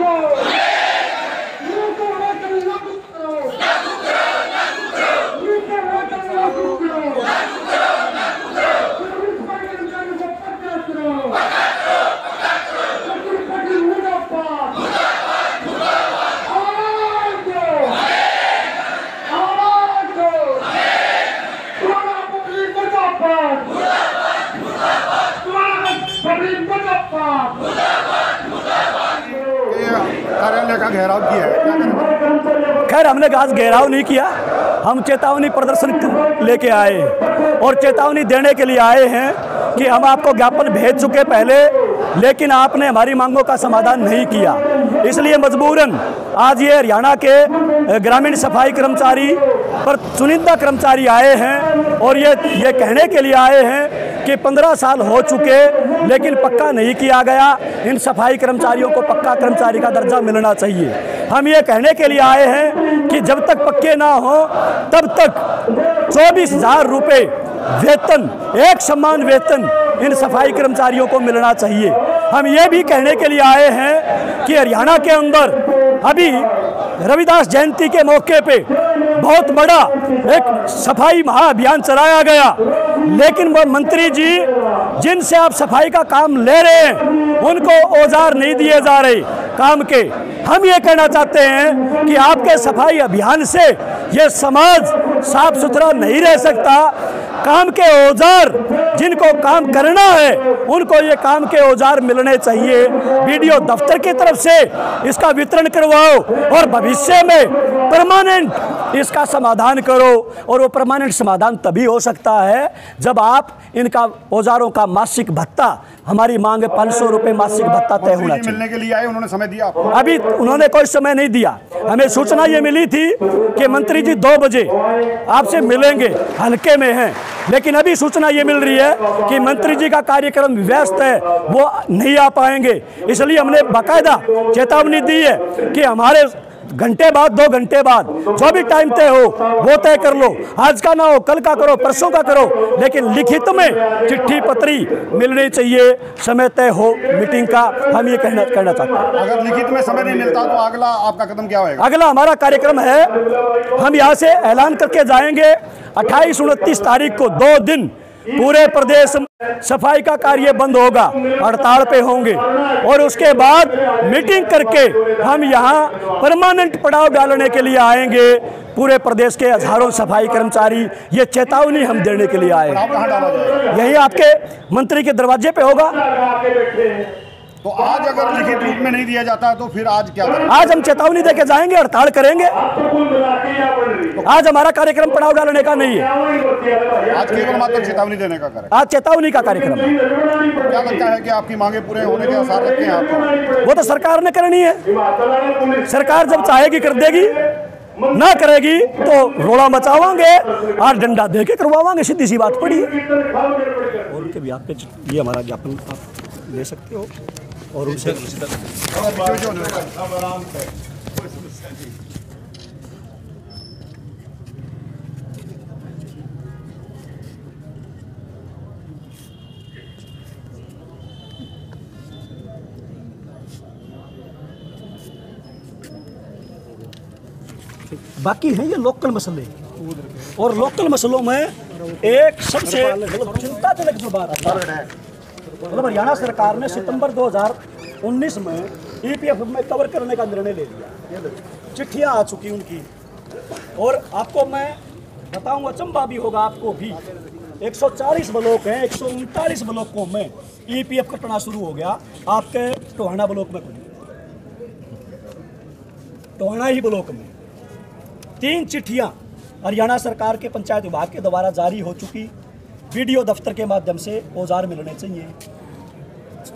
को नीचे वेतन लागू करो नीचे वेतन लागू करो पुलिस बड़ी कर्मचारी को पचास करो पुलिस बड़ी मुनाफा आवाज़ दो आवाज़ दो तुम्हारा पब्लिक मुनाफा तुम्हारा पब्लिक मुनाफा ये कार्यालय का घेराव किया है। खैर, हमने आज घेराव नहीं किया। हम चेतावनी प्रदर्शन लेके आए और चेतावनी देने के लिए आए हैं कि हम आपको ज्ञापन भेज चुके पहले, लेकिन आपने हमारी मांगों का समाधान नहीं किया। इसलिए मजबूरन, आज ये हरियाणा के ग्रामीण सफ़ाई कर्मचारी पर चुनिंदा कर्मचारी आए हैं और ये ये कहने के लिए आए हैं कि 15 साल हो चुके, लेकिन पक्का नहीं किया गया। इन सफ़ाई कर्मचारियों को पक्का कर्मचारी का दर्जा मिलना चाहिए। हम ये कहने के लिए आए हैं कि जब तक पक्के ना हो, तब तक चौबीस हज़ार रुपये वेतन, एक समान वेतन इन सफ़ाई कर्मचारियों को मिलना चाहिए। हम ये भी कहने के लिए आए हैं कि हरियाणा के अंदर अभी रविदास जयंती के मौके पे बहुत बड़ा एक सफ़ाई महाअभियान चलाया गया। लेकिन वो मंत्री जी, जिनसे आप सफ़ाई का काम ले रहे हैं, उनको औज़ार नहीं दिए जा रहे काम के। हम ये कहना चाहते हैं कि आपके सफ़ाई अभियान से ये समाज साफ़ सुथरा नहीं रह सकता। काम के औज़ार, जिनको काम करना है, उनको ये काम के औज़ार मिलने चाहिए। वीडियो दफ्तर की तरफ़ से इसका वितरण करवाओ और भविष्य में परमानेंट इसका समाधान करो और वो परमानेंट समाधान तभी हो सकता है जब आप इनका औजारों का मासिक भत्ता हमारी मांग है पाँच सौ रुपये मासिक भत्ता तय होना चाहिए। मिलने के लिए आए उन्होंने समय दिया आपको। अभी उन्होंने कोई समय नहीं दिया। हमें सूचना ये मिली थी कि मंत्री जी दो बजे आपसे मिलेंगे हल्के में हैं। लेकिन अभी सूचना ये मिल रही है कि मंत्री जी का कार्यक्रम व्यस्त है वो नहीं आ पाएँगे। इसलिए हमने बाकायदा चेतावनी दी है कि हमारे घंटे बाद दो घंटे बाद जो भी टाइम तय हो वो तय कर लो। आज का ना हो कल का करो परसों का करो लेकिन लिखित में चिट्ठी पत्री मिलनी चाहिए। समय तय हो मीटिंग का हम ये कहना कहना चाहते हैं। अगर लिखित में समय नहीं मिलता तो अगला आपका कदम क्या होगा अगला हमारा कार्यक्रम है हम यहाँ से ऐलान करके जाएँगे अट्ठाईस उनतीस तारीख को दो दिन पूरे प्रदेश सफ़ाई का कार्य बंद होगा, हड़ताल पे होंगे। और उसके बाद मीटिंग करके हम यहाँ परमानेंट पड़ाव डालने के लिए आएँगे। पूरे प्रदेश के हज़ारों सफ़ाई कर्मचारी ये चेतावनी हम देने के लिए आए यही आपके मंत्री के दरवाजे पे होगा। तो आज अगर लिखित रूप में नहीं दिया जाता है तो फिर आज क्या करें? आज हम चेतावनी देके जाएँगे हड़ताल करेंगे। आज हमारा कार्यक्रम पड़ाव डालने का नहीं है। आज केवल मात्र चेतावनी देने का करें। आज चेतावनी का कार्यक्रम है। क्या लगता है कि आपकी मांगे पूरे होने के आसार रखते हैं आपको वो तो सरकार ने करनी है। सरकार जब चाहेगी कर देगी ना करेगी तो रोड़ा मचावांगे और डंडा दे के करवावांगे सीधी सी बात पड़ी और उनके भी आप पे ये हमारा ज्ञापन आप ले सकते हो। और उनसे बाकी हैं ये लोकल मसले। और लोकल मसलों में एक सबसे चिंताजनक जो बात है? मतलब हरियाणा सरकार ने सितंबर 2019 में ईपीएफ में कवर करने का निर्णय ले लिया। चिट्ठियाँ आ चुकी उनकी। और आपको मैं बताऊँगा अचंबा भी होगा आपको भी। 140 ब्लॉक हैं, एक सौ उनतालीस ब्लॉकों में ईपीएफ कटना शुरू हो गया। आपके टोहाना ब्लॉक में टोहाना ही ब्लॉक में। तीन चिट्ठियाँ हरियाणा सरकार के पंचायत विभाग के द्वारा जारी हो चुकी। वीडियो दफ्तर के माध्यम से औज़ार मिलने चाहिए।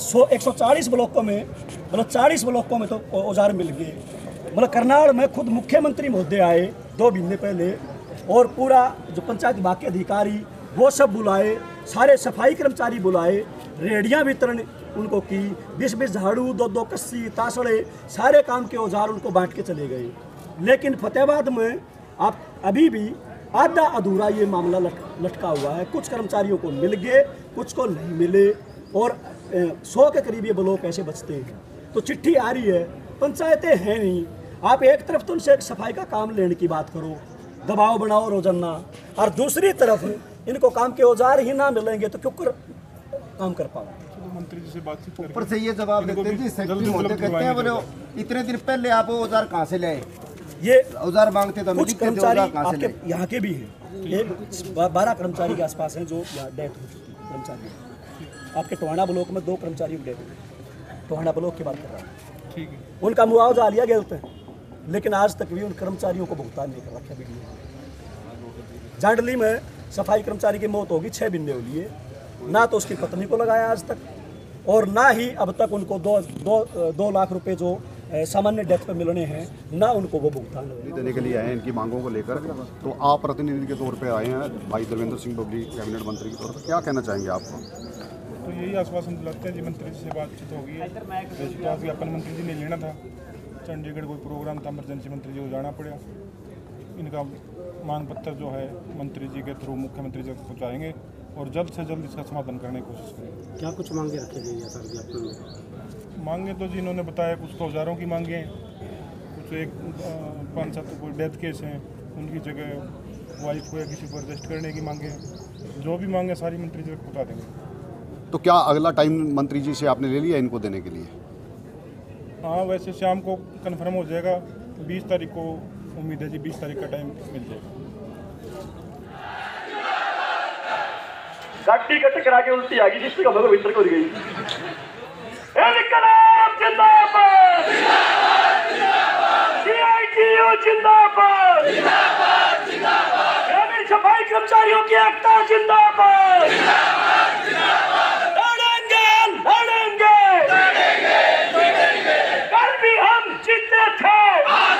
सौ एक सौ चालीस ब्लॉकों में मतलब चालीस ब्लॉकों में तो औज़ार मिल गए। मतलब करनाल में खुद मुख्यमंत्री महोदय आए दो महीने पहले और पूरा जो पंचायत विभाग के अधिकारी वो सब बुलाए सारे सफ़ाई कर्मचारी बुलाए रेडियाँ वितरण उनको की बीस बीस झाड़ू दो दो कस्सी तासड़े सारे काम के औज़ार उनको बांट के चले गए। लेकिन फतेहाबाद में आप अभी भी आधा अधूरा ये मामला लट, लटका हुआ है। कुछ कर्मचारियों को मिल गए कुछ को नहीं मिले और सौ के करीब ये ब्लॉक ऐसे बचते हैं। तो चिट्ठी आ रही है पंचायतें हैं नहीं। आप एक तरफ़ तो उनसे एक सफ़ाई का काम लेने की बात करो दबाव बनाओ रोज़ाना। और दूसरी तरफ़ इनको काम के औज़ार ही ना मिलेंगे तो क्यों कर, काम कर पाओ? मंत्री जी से बातचीत ऊपर से ये जवाब देते हैं जी सेक्रेटरी होते कहते हैं बोले इतने दिन पहले आप वो औज़ार कहाँ से लाए? ये औज़ार मांगते तो कुछ कर्मचारी औज़ार कहाँ से आपके यहाँ के भी हैं। बारह कर्मचारी के आसपास हैं जो यहाँ डेथ हो चुकी है कर्मचारी। आपके टोहाना ब्लॉक में दो कर्मचारी डेथ हुई टोहाना ब्लॉक की बात कर रहा हूँ। ठीक है। उनका मुआवजा लिया गया होते हैं लेकिन आज तक भी उन कर्मचारियों को भुगतान नहीं कर रखा वीडियो जांडली में सफ़ाई कर्मचारी की मौत होगी छः महीने हो। लिए ना तो उसकी पत्नी को लगाया आज तक और ना ही अब तक उनको दो दो दो लाख रुपए जो सामान्य डेथ पे मिलने हैं ना उनको वो भुगतान देने के लिए आए हैं इनकी मांगों को लेकर। तो आप प्रतिनिधि के तौर पे आए हैं भाई देवेंद्र सिंह बबली कैबिनेट मंत्री के तौर पर क्या कहना चाहेंगे आप तो यही आश्वासन दिलाते हैं जी मंत्री जी से बातचीत होगी। वैसे तो ज्ञापन मंत्री जी ने लेना था। चंडीगढ़ कोई प्रोग्राम था इमरजेंसी मंत्री जी को जाना पड़ा इनका मांग पत्र जो है मंत्री जी के थ्रू मुख्यमंत्री जी तक पहुँचाएँगे और जल्द से जल्द इसका समाधान करने की कोशिश करेंगे। क्या कुछ मांगे रखी गई है सर ज्ञापन में मांगे तो जी इन्होंने बताया कुछ तो हज़ारों की मांगे हैं। कुछ एक पाँच सात कोई डेथ केस हैं उनकी जगह वाइफ को या किसी को अरेस्ट करने की मांगे हैं। जो भी मांगे सारी मंत्री जी तक पहुँचा देंगे। तो क्या अगला टाइम मंत्री जी से आपने ले लिया इनको देने के लिए? हाँ वैसे शाम को कन्फर्म हो जाएगा। बीस तारीख को उम्मीद है जी बीस तारीख का टाइम मिल जाएगा। गाड़ी का टकरा के उल्टी आ गई जिससे कमर भीतर कर गई। जिंदाबाद! सफ़ाई कर्मचारियों की एकता जिंदाबाद लड़ेंगे लड़ेंगे कल भी हम जीते थे आज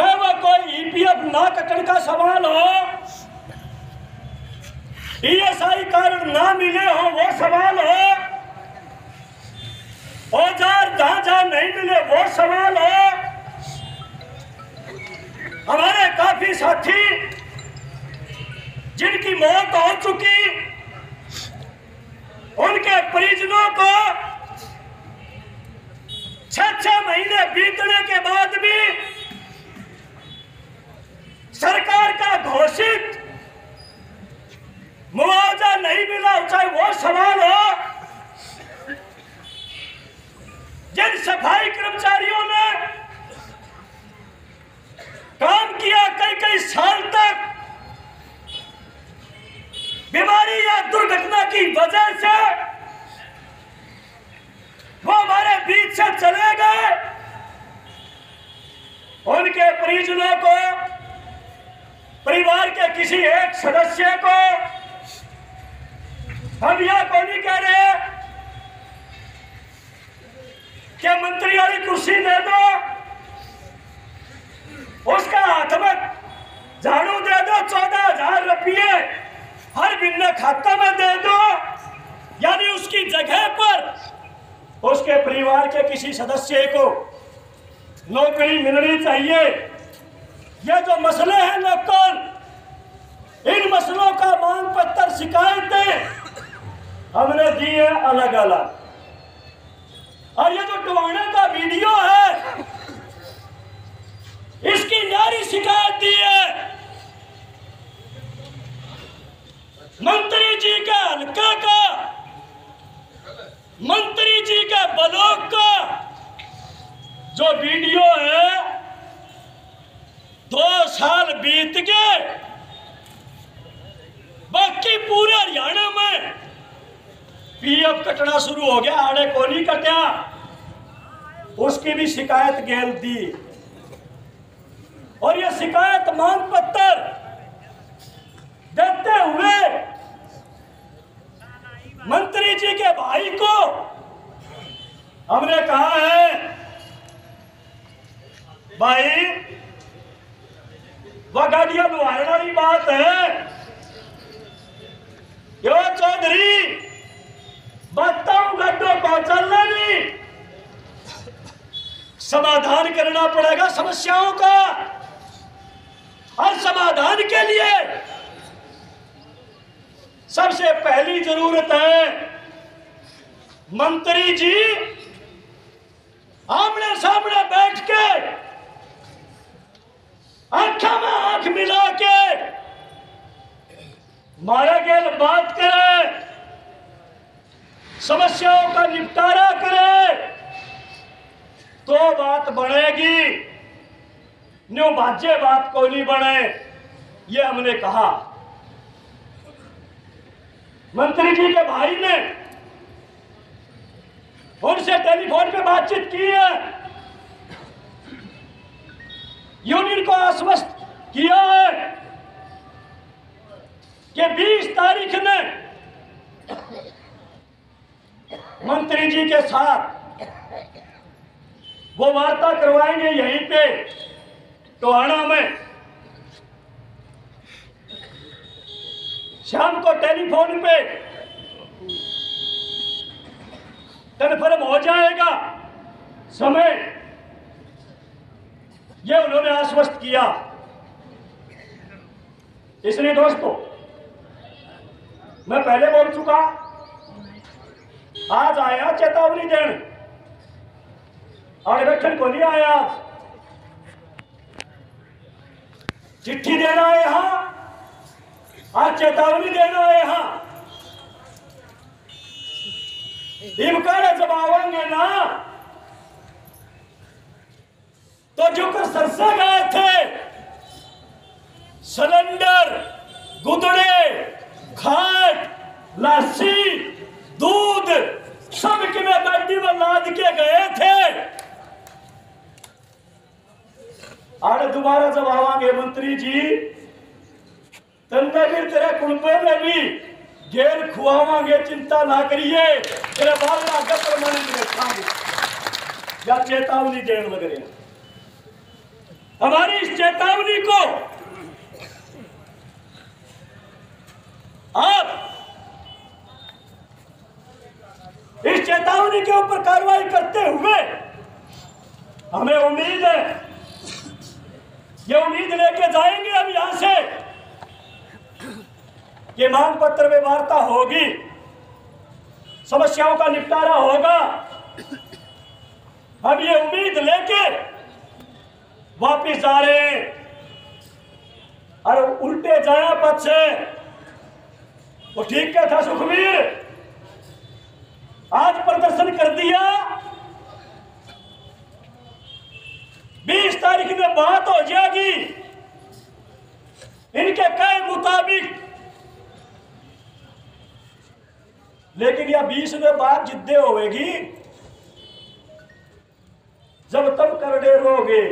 चाहे वह कोई ईपीएफ ना कटन का सवाल हो, ईएसआई कार्ड ना मिले हो, वो सवाल हो, औज़ार जहाँ जहाँ नहीं मिले, वो सवाल हो। हमारे काफ़ी साथी जिनकी मौत हो चुकी, उनके परिजनों को छह छह महीने बीतने के बाद भी सरकार का घोषित मुआवजा नहीं मिला चाहे वो सवाल हो जिन सफ़ाई कर्मचारियों ने काम किया कई कई साल तक बीमारी या दुर्घटना की वजह से वो हमारे बीच से चले गए। उनके परिजनों को, परिवार के किसी एक सदस्य को हम यह को नहीं कह रहे कि मंत्री वाली कुर्सी दे दो, उसका हाथ में झाड़ू दे दो, चौदह हज़ार रुपये हर महीने खाता में दे दो। यानी उसकी जगह पर उसके परिवार के किसी सदस्य को नौकरी मिलनी चाहिए। ये जो मसले हैं लोकल इन मसलों का मांग पत्र शिकायतें हमने दी है अलग अलग और ये जो टुवाने का वीडियो है, इसकी नारी शिकायत दी है। मंत्री जी के हल्का का, मंत्री जी के ब्लॉक का, जो वीडियो है, दो साल बीत गए। बाकी पूरे हरियाणा में पीएफ कटना शुरू हो गया, आड़े को नहीं कटा। उसकी भी शिकायत गेल दी। और ये शिकायत मांग पत्र देते हुए मंत्री जी के भाई को हमने कहा है, भाई वह गाड़ियाँ लुहारण वाली बात है। यो चौधरी, बताऊँ गड्ढों को चलना नहीं। समाधान करना पड़ेगा समस्याओं का। और समाधान के लिए सबसे पहली ज़रूरत है, मंत्री जी, आमने सामने बैठ के आँखों में आँख मिला के मारा गेल बात करे, समस्याओं का निपटारा करे तो बात बढ़ेगी। न्यू भाज्य बात को नहीं बने, ये हमने कहा। मंत्री जी के भाई ने उनसे टेलीफोन पे बातचीत की है। यूनियन को आश्वस्त किया है कि 20 तारीख ने मंत्री जी के साथ वो वार्ता करवाएँगे यहीं पे, टोहाना में। शाम को टेलीफोन पे कन्फर्म हो जाएगा। समय। ये उन्होंने आश्वस्त किया। इसलिए दोस्तों, मैं पहले बोल चुका। आज आया चेतावनी देने। बैठन को नहीं आया चिट्ठी देना है यहाँ। आज चेतावनी देना है हा. इमकाराचं भावांग आवेंगे ना. तो जो कर सरसे गए थे सिलेंडर गुदड़े खाट लासी दूध सब के में गाड़ी में लाद के गए थे. अरे दोबारा जब आवांगे मंत्री जी खुआवांगे चिंता ना करिए। चेतावनी देने वगैरह हमारी इस चेतावनी को आप इस चेतावनी के ऊपर कार्रवाई करते हुए हमें उम्मीद है, ये उम्मीद लेके जाएँगे अब यहाँ से। कि मांग पत्र में वार्ता होगी। समस्याओं का निपटारा होगा। हम ये उम्मीद लेके वापिस जा रहे और उल्टे जाया पद से, वो ठीक क्या था सुखबीर। आज प्रदर्शन कर दिया। बीस तारीख में बात हो जाएगी। इनके कई मुताबिक लेकिन यह बीस में बात जिद्दे होगी जब तुम करड़े रोगे,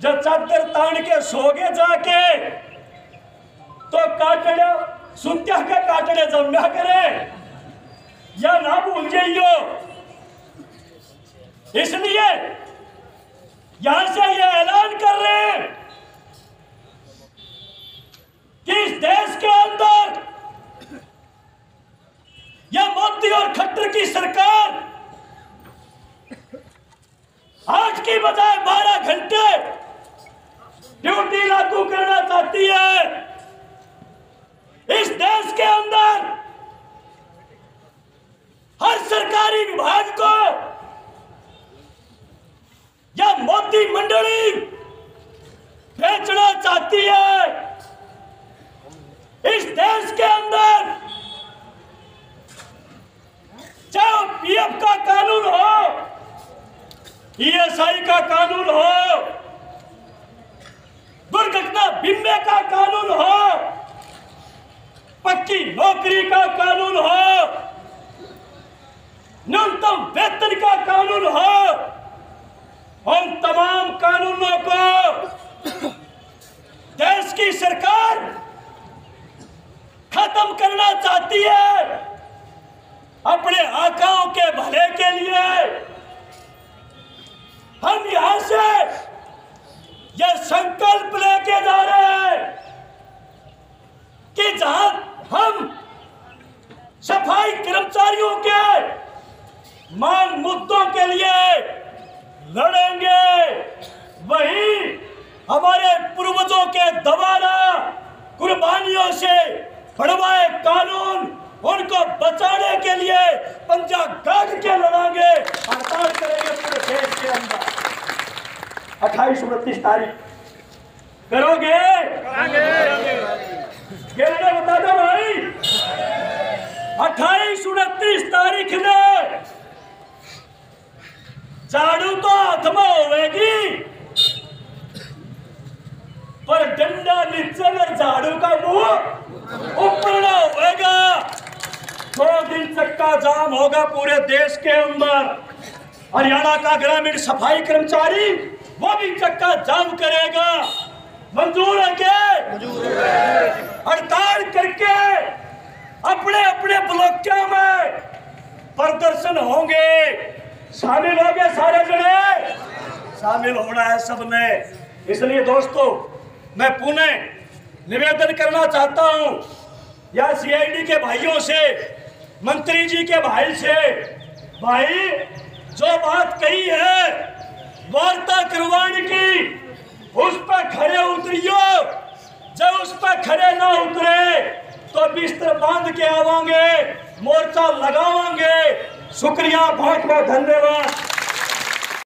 जब चादर तान के सोगे जाके तो काटड़े सुत्या के काटड़े जम्या करे, या ना भूल जाइयो। इसलिए यहाँ से ये ऐलान कर रहे हैं कि इस देश के अंदर यह मोदी और खट्टर की सरकार? आज की बजाय 12 घंटे ड्यूटी लागू करना चाहती है। इस देश के अंदर हर सरकारी विभाग को यह मोदी मंडली बेचना चाहती है इस देश के अंदर चाहे पीएफ का कानून हो ईएसआई का कानून हो दुर्घटना बीमे का कानून हो पक्की नौकरी का कानून हो न्यूनतम वेतन का कानून हो। उन तमाम कानूनों को देश की सरकार खत्म करना चाहती है। अपने आकाओं के भले के लिए हम यहाँ से यह संकल्प लेके जा रहे हैं कि जहाँ हम सफ़ाई कर्मचारियों के मांग मुद्दों के लिए लड़ेंगे। वही हमारे पूर्वजों के दबाना कुर्बानियों से बढ़वाए कानून उनको बचाने के लिए पंजा गाड़ के लड़ांगे। हड़ताल करेंगे पूरे देश के अंदर। अट्ठाईस उनतीस तारीख। करोगे? बता दो भाई। अट्ठाईस उनतीस तारीख ने झाड़ू तो हाथ में होगी पर डंडा नीचे में झाड़ू का मुँह ऊपर ना होगा दो दिन जाम होगा पूरे देश के अंदर। हरियाणा का ग्रामीण सफ़ाई कर्मचारी, वो भी चक्का जाम करेगा। मंजूर है क्या? हड़ताल करके अपने अपने ब्लॉकों में प्रदर्शन होंगे। शामिल होंगे सारे जने? शामिल होना है सबने इसलिए दोस्तों, मैं पुणे निवेदन करना चाहता हूँ। या सीआईडी के भाइयों से मंत्री जी के भाई से, भाई, जो बात कही है, वार्ता करवाने की, उस पर खड़े उतरियो। जब उस पर खड़े ना उतरे तो बिस्तर बाँध के आवांगे, मोर्चा लगावांगे। शुक्रिया बहुत बहुत धन्यवाद।